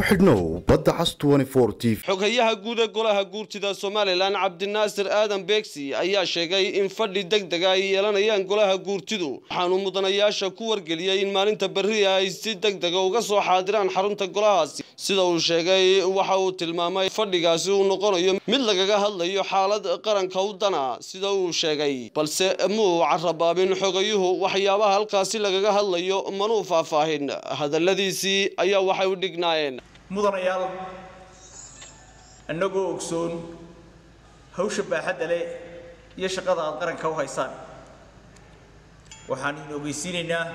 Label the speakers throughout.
Speaker 1: ku xidhnow badda cas
Speaker 2: xoghayaha guud ee golaha guurtida somalilan cabdinaasir aadan beegsi ayaa sheegay in fadhi deg dega ay yeelanayaan golaha guurtidu. Waxaanu mudanayaasha ku wargeliyey in maalinta berria ay si deg dega uga soo xaadiraan xarunta golahaasi sida uu sheegay waxa uu tilmaamay fadhigaasi uu noqonayo mid lagaga hadlayo xaalad qaranka u dana sida uu sheegay. Balse muu carabaabin xogayuhu waxyaabaha halkaasi lagaga hadlayo manuu faahfaahin. Hadalladiisii ayaa waxay u dhignaayeen
Speaker 3: mudanayaal annagoo ogsoon hawsha baaxadda leh iyo shaqada aad qaranka u haysaan. Waxaan idin ogeysiinaynaa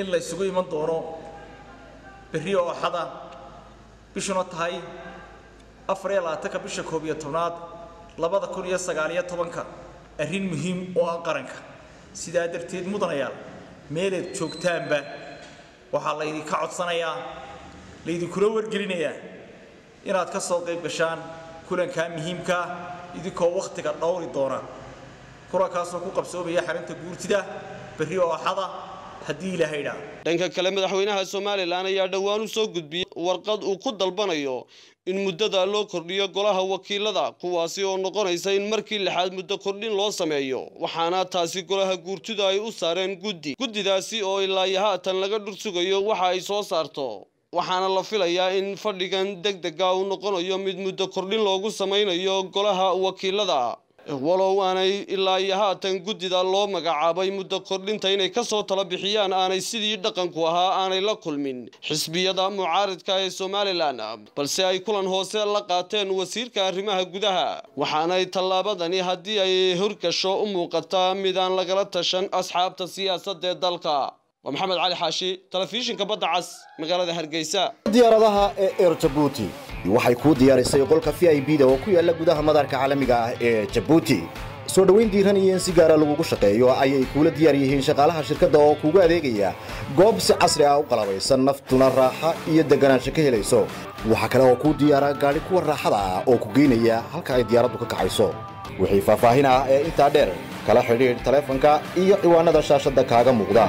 Speaker 3: in la isugu iman doono berri oo axada bishuna tahay afar iyo labaatanka bisha koob iyo tobnaad labada kun iyo sagaaliyo tobanka. Arrin muhiim oo ah qaranka. Sidaa darteed mudanayaal meeleed joogtaanba waxaa laydinka codsanayaa. Laydinkula wargelinayaa. Inaad ka soo qayb gashaan kulankaa muhiimkaa idinkoo wakhtiga dhowri doona. Kulankaasoo ku qabsoomaya xarinta guurtida berri oo axada haddii ilaahay dhaa
Speaker 2: dhanka kale madaxweynaha somalilan ayaa dhowaan u soo gudbiyey warqad uu ku dalbanayo in muddada loo kordhiyo golaha wakiilada kuwaasi oo noqonaysa in markii lixaad muddo kordhin loo sameeyo waxaana taasi golaha guurtidu ay u saareen guddi. Guddidaasi oo ilaa iyo haatan laga dhursugayo waxa ay soo saarto waxaana la filayaa in fadhigan deg dega uu noqonayo mid muddo kordhin loogu samaynayo golaha wakiilada walow aanay ilaa iyo haatan guddida loo magacaabay muddo kordhinta inay ka soo tala bixiyaan aanay sidii dhaqanku ahaa aanay la kulmin. Xisbiyada mucaaridka ee somalilan balse ay kulan hoose la qaateen wasiirka arrimaha gudaha. Waxaanay tallaabadani haddii ay horgasho u muuqataa midaan lagala tashan asxaabta siyaasadda ee dalka. Waa maxamed cali xaashi telefishinka badda cas magaalada hargeysa.
Speaker 1: Diyaaradaha ee eer jabuuti waxay kuu diyaarisay qolka v i b da oo ku yaalla gudaha madaarka caalamiga ah ee jabuuti soo dhoweyn diiran iyo in si gaara lagugu shaqeeyo ayay kuula diyaar yihiin shaqaalaha shirkadda oo kuugu adeegaya goob si casri ah u qalabaysan naftuna raaxa iyo deganaansho ka helayso. Waxaa kale oo kuu diyaara gaadhi kuwa raaxada ah oo ku geynaya halka ay diyaaraddu ka kacayso wixii faahfaahin ah ee intaa dheer kala xidhiidh taleefanka iyo ciwaanada shaashadda kaaga muuqda